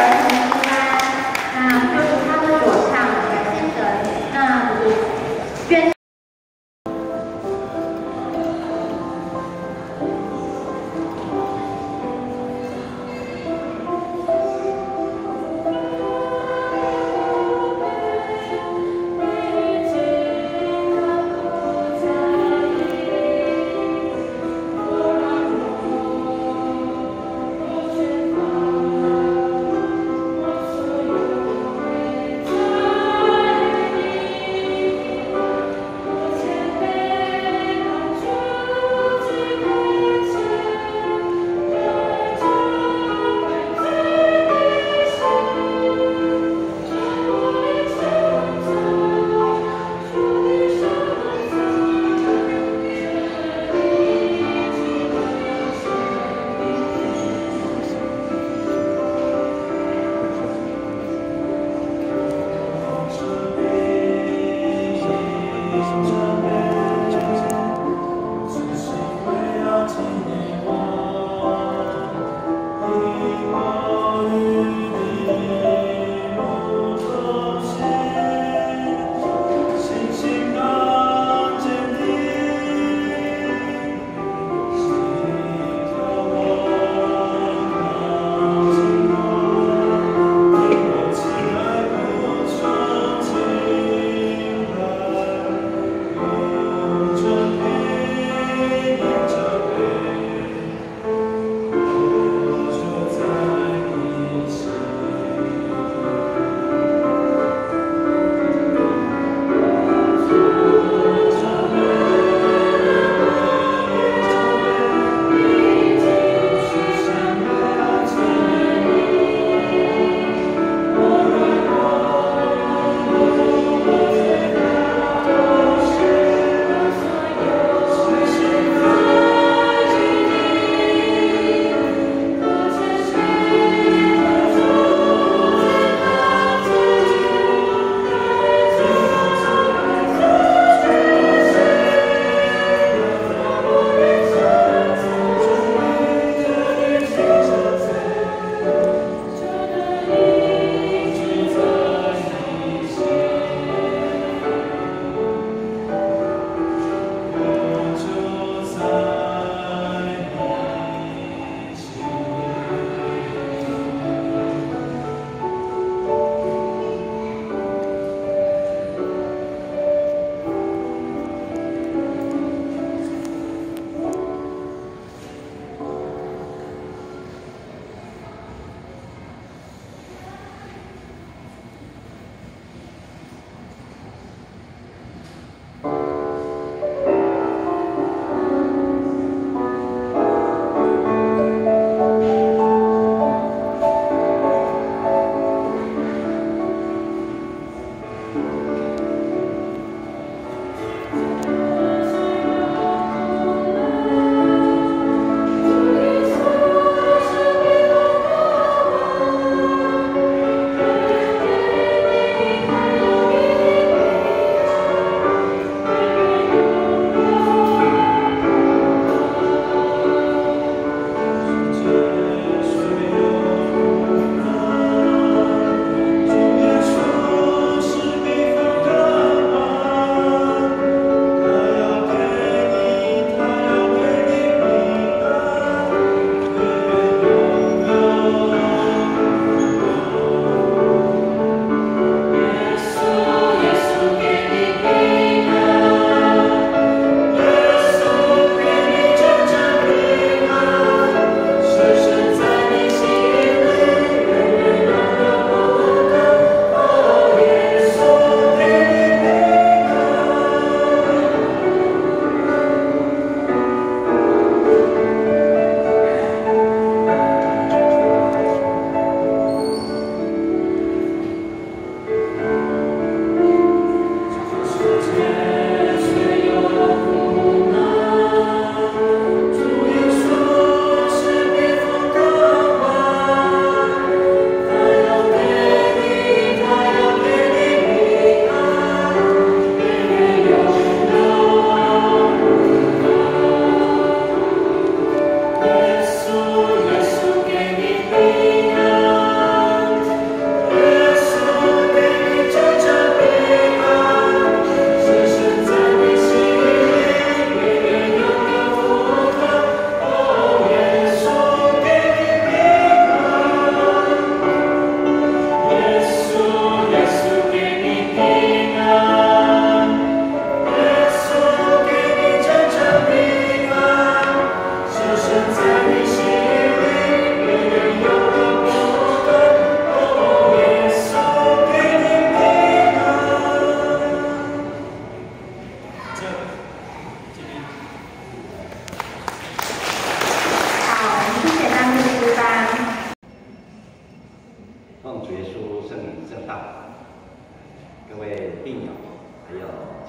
Gracias.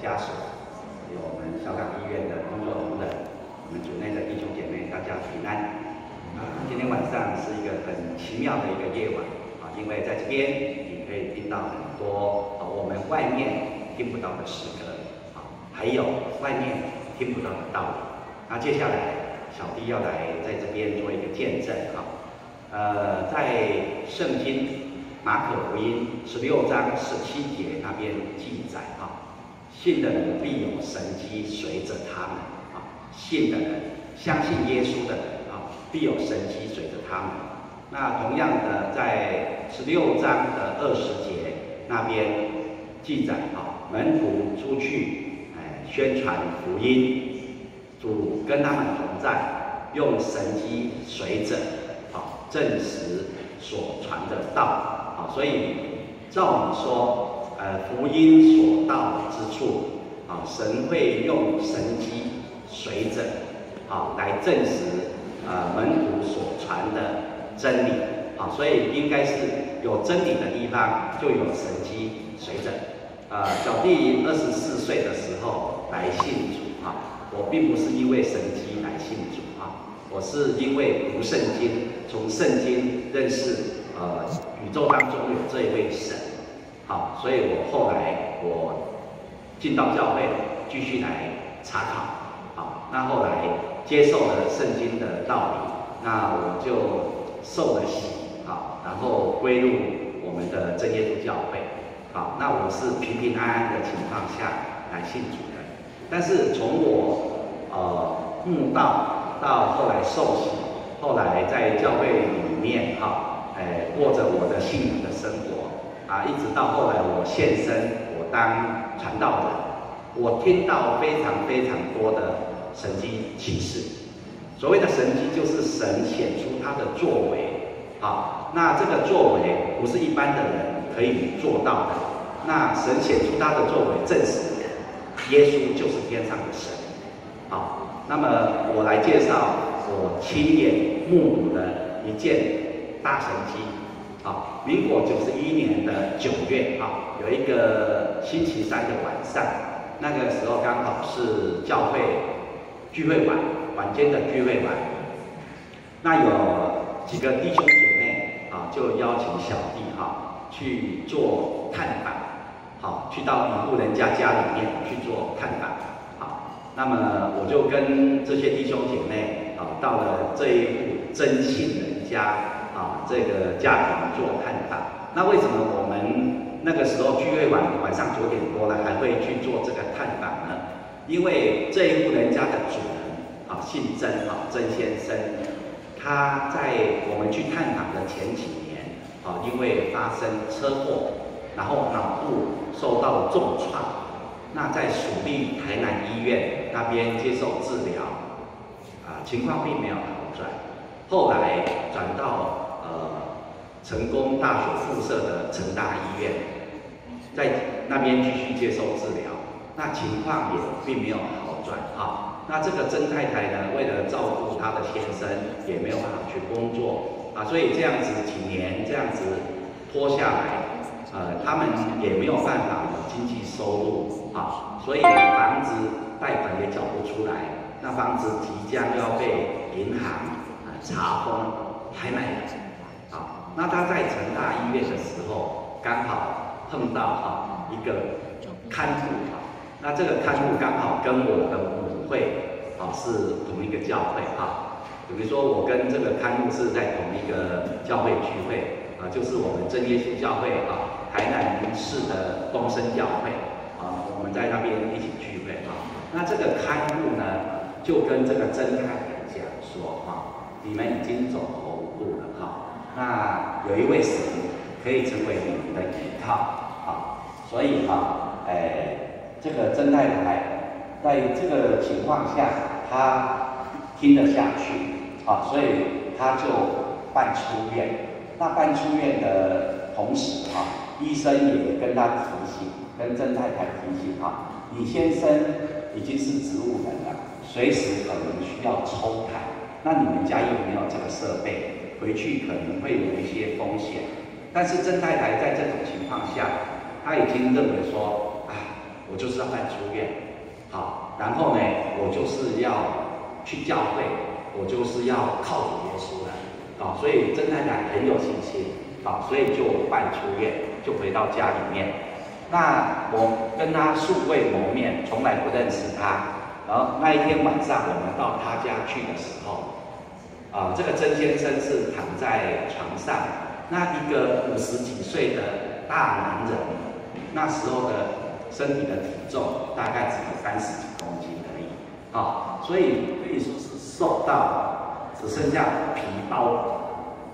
家属有我们小港医院的工作同仁我们组内的弟兄姐妹大家平安啊今天晚上是一个很奇妙的一个夜晚。啊因为在这边你可以听到很多我们外面听不到的时刻啊还有外面听不到的道理。那接下来小弟要来在这边做一个见证。啊呃在圣经马可福音十六章十七节那边记载啊。信的人必有神机随着他们啊，信的人相信耶稣的人啊。必有神机随着他们。那同样的，在十六章的二十节那边记载啊，门徒出去哎宣传福音，主跟他们同在，用神机随着啊证实所传的道啊。所以照我们说，呃，福音所到之处啊，神会用神机随着啊来证实。呃，门徒所传的真理，啊，所以应该是有真理的地方就有神机随着。啊，小弟二十四岁的时候来信主，啊，我并不是因为神机来信主，啊，我是因为读圣经，从圣经认识呃宇宙当中有这一位神，好，所以我后来我进到教会继续来查考，好，那后来。接受了圣经的道理，那我就受了洗，好，然后归入我们的真耶稣教会，好，那我是平平安安的情况下来信主的。但是从我呃悟道到后来受洗，后来在教会里面哈，哎过着我的信仰的啊，一直到后来我现身，我当传道人，我听到非常非常多的。神机启示，所谓的神机就是神显出他的作为，好，那这个作为不是一般的人可以做到的。那神显出他的作为，证实耶稣就是天上的神，好，那么我来介绍我亲眼目睹的一件大神机，好，民国九十一年的九月，啊，有一个星期三的晚上，那个时候刚好是教会。聚会晚，晚间的聚会晚，那有几个弟兄姐妹啊，就邀请小弟哈去做探访，好，去到一户人家家里面去做探访，好，那么我就跟这些弟兄姐妹啊，到了这一户真信人家啊，这个家庭做探访。那为什么我们那个时候聚会晚，晚上九点多了，还会去做这个探访呢？因为这一户人家的主人啊，姓曾啊，曾先生，他在我们去探访的前几年啊，因为发生车祸，然后脑部受到重创，那在蜀立台南医院那边接受治疗，啊，情况并没有好转，后来转到呃成功大学附设的成大医院，在那边继续接受治疗。那情况也并没有好转啊。那这个曾太太呢，为了照顾她的先生，也没有办法去工作啊，所以这样子几年这样子拖下来，呃，他们也没有办法有经济收入啊，所以房子贷款也缴不出来。那房子即将要被银行啊查封拍卖了。那他在成大医院的时候，刚好碰到哈一个看护。那这个刊物刚好跟我的母会啊是同一个教会啊，比如说我跟这个刊物是在同一个教会聚会啊，就是我们真耶稣教会啊，台南市的东升教会啊，我们在那边一起聚会啊。那这个刊物呢，就跟这个真太太讲说啊，你们已经走了，那有一位神可以成为你们的依靠啊，所以哈，哎。这个曾太太在这个情况下，她听得下去啊，所以她就办出院。那办出院的同时啊，医生也跟她提醒，跟曾太太提醒啊，你先生已经是植物人了，随时可能需要抽痰。那你们家又没有这个设备，回去可能会有一些风险。但是郑太太在这种情况下，她已经认为说。啊我就是要办出院，好，然后呢，我就是要去教会我就是要靠主耶稣了，啊，所以郑太太很有信心，啊，所以就办出院，就回到家里面。那我跟他素未谋面，从来不认识他。然后那一天晚上，我们到他家去的时候，啊，这个曾先生是躺在床上，那一个五十几岁的大男人，那时候的身体的体重大概只有三十几公斤而已，啊，所以可以说是瘦到只剩下皮包，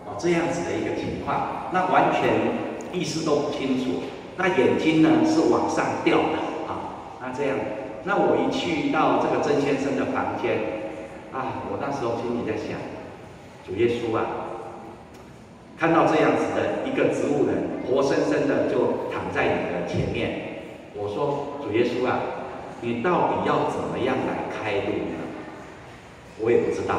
哦，这样子的一个情况，那完全意识都不清楚，那眼睛呢是往上掉的，啊，那这样。那我一去到这个曾先生的房间，啊，我那时候心里在想，主耶稣啊，看到这样子的一个植物人，活生生的就躺在你的前面，我说主耶稣啊，你到底要怎么样来开路呢？我也不知道，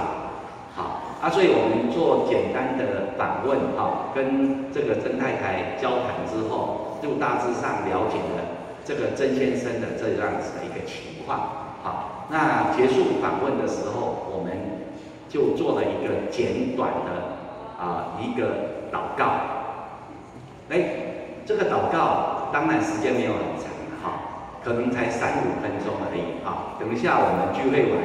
好啊，所以我们做简单的访问，哈，跟这个曾太太交谈之后，就大致上了解了。这个曾先生的这样子的一个情况，好，那结束访问的时候，我们就做了一个简短的啊一个祷告。哎，这个祷告当然时间没有很长，哈，可能才三五分钟而已，哈。等一下我们聚会完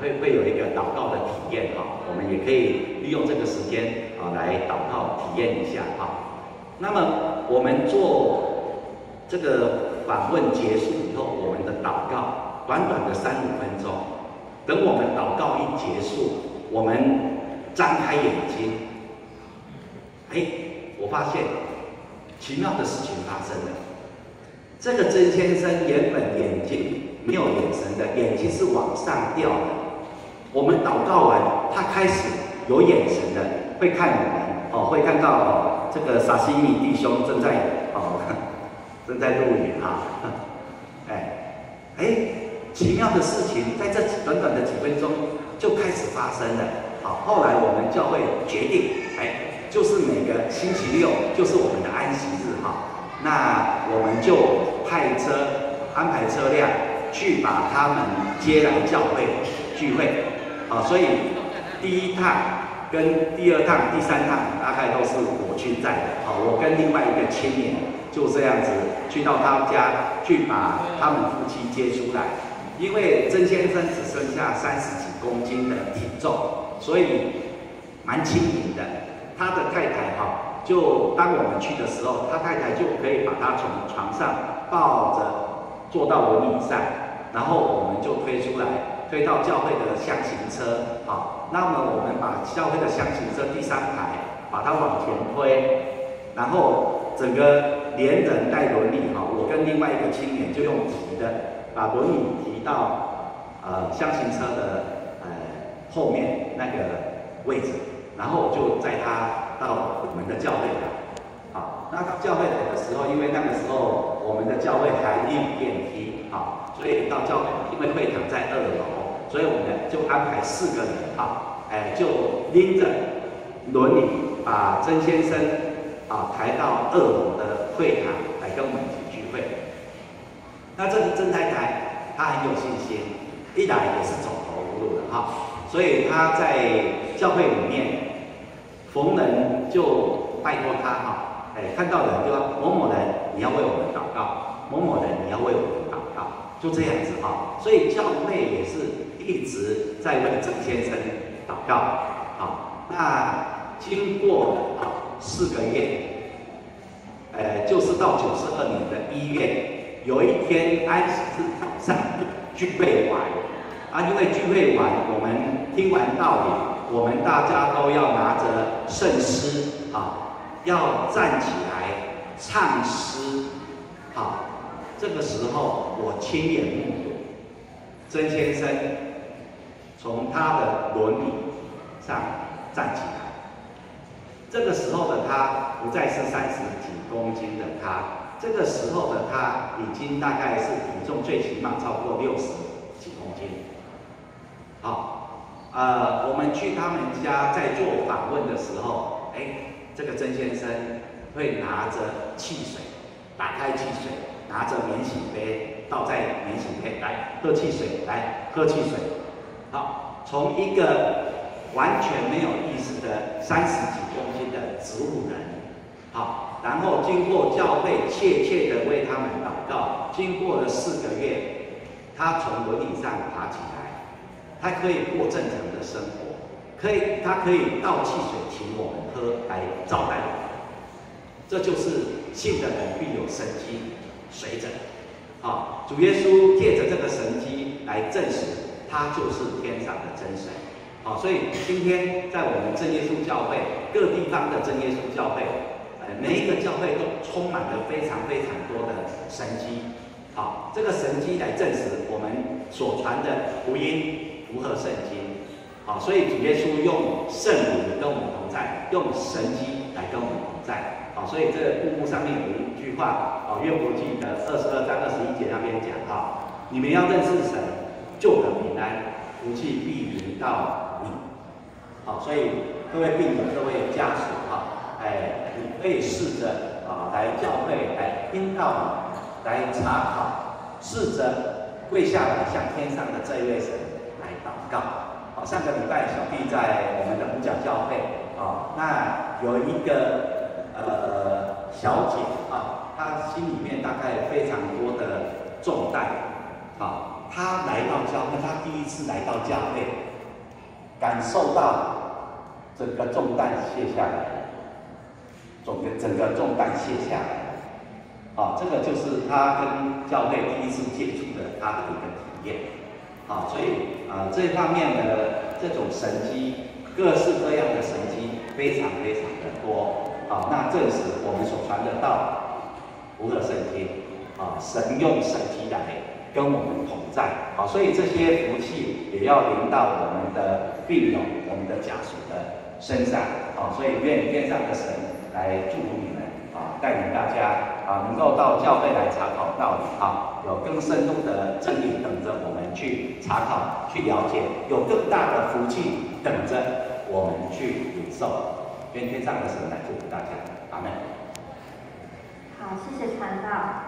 会会有一个祷告的体验，哈，我们也可以利用这个时间啊来祷告体验一下，哈。那么我们做这个。访问结束以后，我们的祷告短短的三五分钟。等我们祷告一结束，我们张开眼睛，哎，我发现奇妙的事情发生了。这个曾先生原本眼睛没有眼神的，眼睛是往上掉的。我们祷告完，他开始有眼神的，会看我们哦，会看到这个沙西米弟兄正在哦。正在录影哈，哎，哎，奇妙的事情在这短短的几分钟就开始发生了。好，后来我们教会决定，哎，就是每个星期六就是我们的安息日哈，那我们就派车安排车辆去把他们接来教会聚会。好，所以第一趟跟第二趟、第三趟大概都是我去载的。好，我跟另外一个青年。就这样子去到他们家去把他们夫妻接出来，因为曾先生只剩下三十几公斤的体重，所以蛮轻盈的。他的太太哈，就当我们去的时候，他太太就可以把他从床上抱着坐到轮椅上，然后我们就推出来，推到教会的箱型车。好，那么我们把教会的箱型车第三排把它往前推，然后整个。连人带轮椅哈，我跟另外一个青年就用提的，把轮椅到呃箱型车的呃后面那个位置，然后我就载他到我们的教会来。好，那到教会来的时候，因为那个时候我们的教会还没有电梯，好，所以到教会因为会堂在二楼，所以我们就安排四个人哈，哎，就拎着轮椅把曾先生啊抬到二楼的。会堂来跟我们一起聚会。那这个曾太太他很有信心，一来也是走投无路的哈，所以他在教会里面逢人就拜托他哈，哎，看到人就要某某人你要为我们祷告，某某人你要为我们祷告，就这样子哈。所以教会也是一直在为曾先生祷告。好，那经过好四个月。呃，就是到九十二年的一月，有一天安息日早上聚会完，啊，因为聚会完，我们听完道理，我们大家都要拿着圣诗啊，要站起来唱诗，好，这个时候我亲眼目睹曾先生从他的轮椅上站起来。这个时候的他不再是三十几公斤的他，这个时候的他已经大概是体重最起码超过六十几公斤。好，呃，我们去他们家在做访问的时候，哎，这个曾先生会拿着汽水，打开汽水，拿着免洗杯倒在免洗杯来喝汽水，来喝汽水。好，从一个完全没有意识的三十几公斤的植物人，好，然后经过教会切切的为他们祷告，经过了四个月，他从轮椅上爬起来，他可以过正常的生活，可以，他可以倒汽水请我们喝来招待我们，这就是信的人必有神机随着，好，主耶稣借着这个神机来证实他就是天上的真神。好，所以今天在我们真耶稣教会各地方的真耶稣教会，每一个教会都充满了非常非常多的神机。好，这个神机来证实我们所传的福音符合圣经。好，所以主耶稣用圣灵跟我们同在，用神机来跟我们同在。好，所以这个布幕上面有一句话，哦，约伯记的二十二章二十一节那边讲哈，你们要认识神，就得平安，福气必临到你。好，所以各位病人、各位家属，哈，哎，你可以试着啊来教会来听到，来查考，试着跪下来向天上的这一位神来祷告。好，上个礼拜小弟在我们的五角教会，啊，那有一个呃小姐，啊，她心里面大概非常多的重担，啊，她来到教会，她第一次来到教会，感受到。整个重担卸下来，整个整个重担卸下来，好，这个就是他跟教会第一次接触的他的一个体验，好，所以啊这方面的这种神机，各式各样的神机非常非常的多，好，那证实我们所传的道符合圣经，啊，神用神机来跟我们同在，好，所以这些福气也要临到我们的病友、我们的家属的。身上，啊，所以愿天上的神来祝福你们，啊，带领大家，啊，能够到教会来查考道理，啊，有更深入的真理等着我们去查考、去了解，有更大的福气等着我们去领受。愿天上的神来祝福大家，阿门。好，谢谢传道。